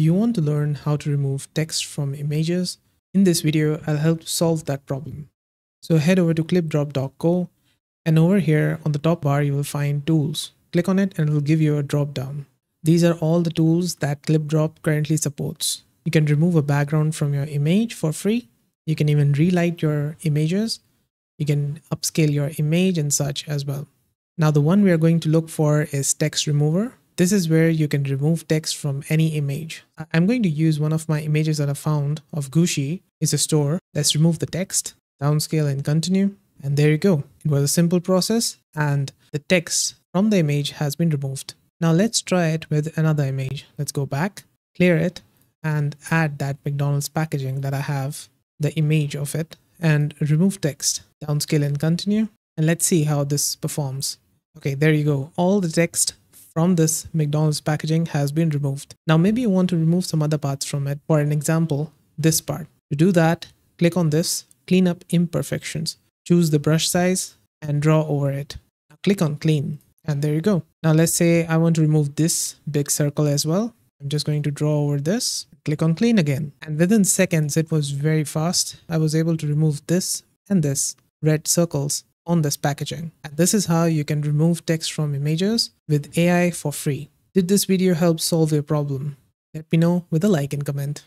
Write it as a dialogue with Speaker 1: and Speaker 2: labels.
Speaker 1: Do you want to learn how to remove text from images? In this video, I'll help solve that problem. So head over to clipdrop.co and over here on the top bar, you will find tools. Click on it and it will give you a drop down. These are all the tools that ClipDrop currently supports. You can remove a background from your image for free. You can even relight your images. You can upscale your image and such as well. Now the one we are going to look for is text remover. This is where you can remove text from any image. I'm going to use one of my images that I found of Gucci. It's a store. Let's remove the text, downscale and continue. And there you go. It was a simple process and the text from the image has been removed. Now let's try it with another image. Let's go back, clear it and add that McDonald's packaging that I have, the image of it and remove text, downscale and continue. And let's see how this performs. Okay, there you go. All the text from this McDonald's packaging has been removed. Now maybe you want to remove some other parts from it. For an example, this part. To do that, click on this, clean up imperfections. Choose the brush size and draw over it. Now click on clean and there you go. Now let's say I want to remove this big circle as well. I'm just going to draw over this, click on clean again. And within seconds, it was very fast. I was able to remove this and this red circles on this packaging. And this is how you can remove text from images with AI for free. Did this video help solve your problem? Let me know with a like and comment.